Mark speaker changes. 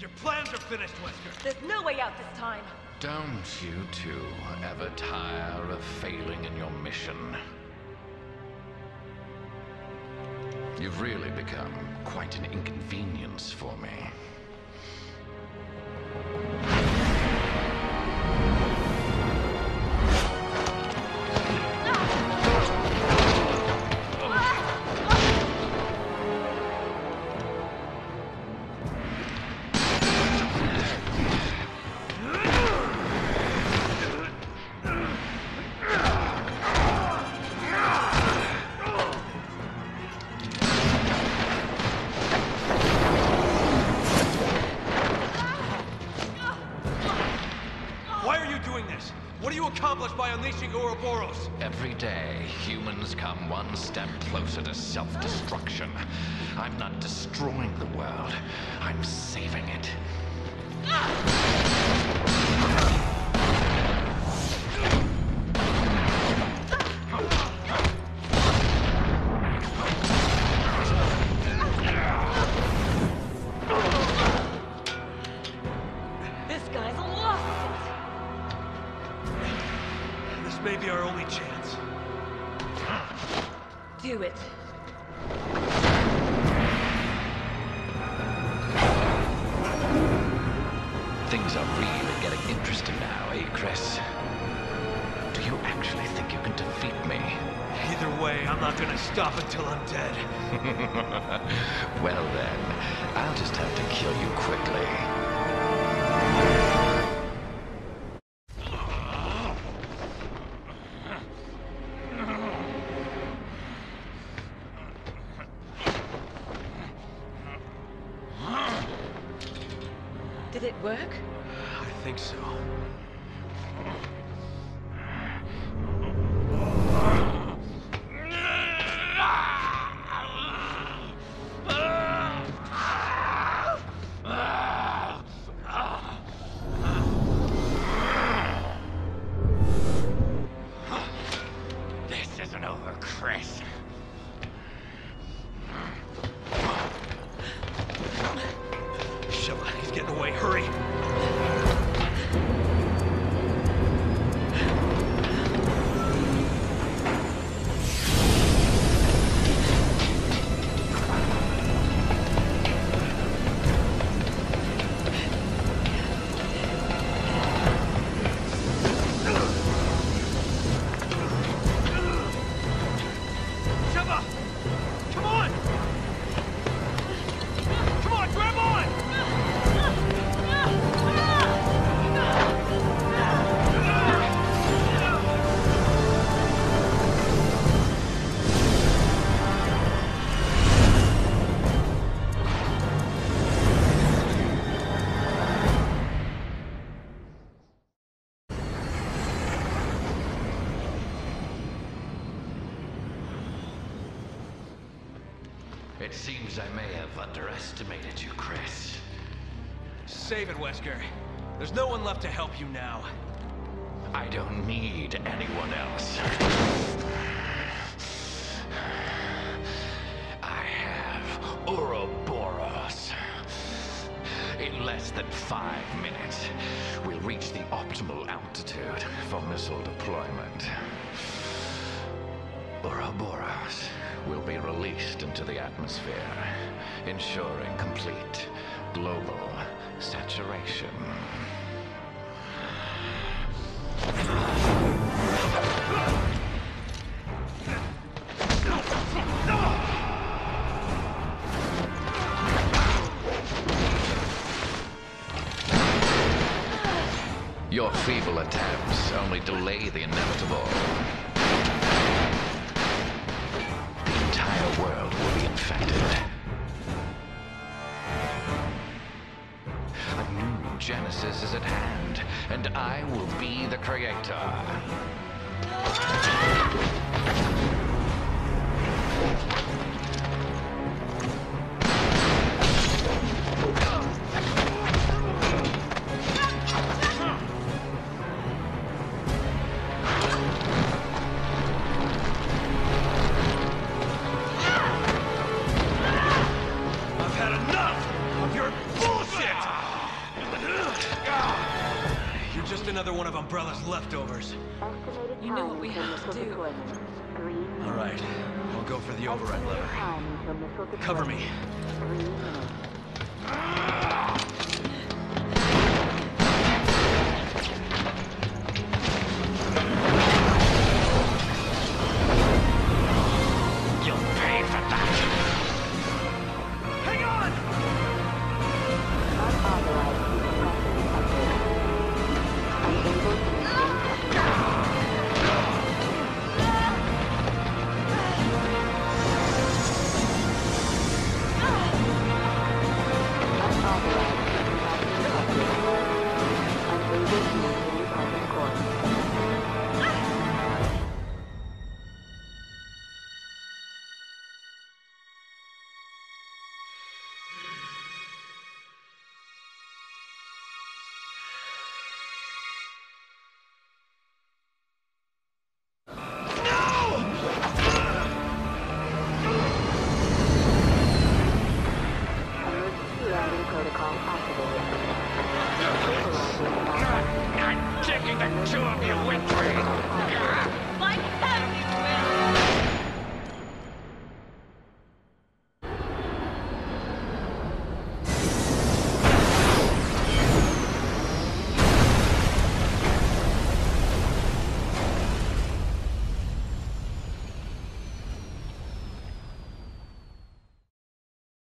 Speaker 1: Your plans are finished, Wesker.
Speaker 2: There's no way out this time.
Speaker 3: Don't you two ever tire of failing in your mission? You've really become quite an inconvenience for me.
Speaker 1: What do you accomplish by unleashing Ouroboros?
Speaker 3: Every day, humans come one step closer to self-destruction. I'm not destroying the world,
Speaker 2: Do it.
Speaker 3: Things are really getting interesting now, eh, Chris? Do you actually think you can defeat me?
Speaker 1: Either way, I'm not gonna stop until I'm dead.
Speaker 3: Well then, I'll just have to kill you quickly.
Speaker 2: Did it work?
Speaker 1: I think so.
Speaker 3: It seems I may have underestimated you, Chris.
Speaker 1: Save it, Wesker. There's no one left to help you now.
Speaker 3: I don't need anyone else. I have Ouroboros. In less than five minutes, we'll reach the optimal altitude for missile deployment. Ouroboros will be released into the atmosphere, ensuring complete global saturation. Your feeble attempts only delay the inevitable. Creator.
Speaker 1: Umbrella's leftovers.
Speaker 4: Estimated
Speaker 2: You know what we
Speaker 4: until
Speaker 2: have to do.
Speaker 4: deployment.
Speaker 1: All right, I'll go for the override
Speaker 4: Estimated
Speaker 1: lever.
Speaker 4: time until missile
Speaker 1: Cover me.
Speaker 4: Three minutes.